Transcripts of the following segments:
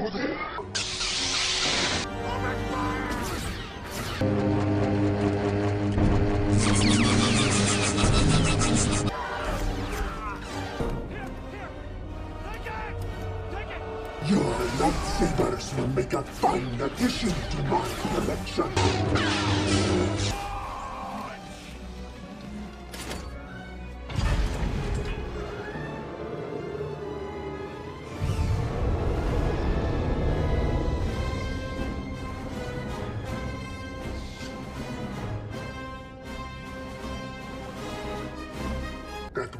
Your lightsabers will make a fine addition to my collection.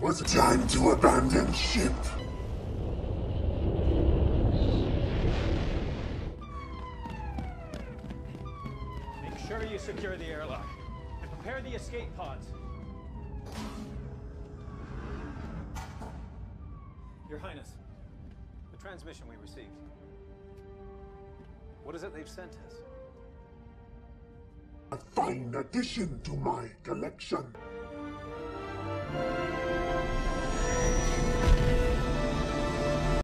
Was time to abandon ship. Make sure you secure the airlock. And prepare the escape pods. Your Highness, the transmission we received. What is it they've sent us? A fine addition to my collection.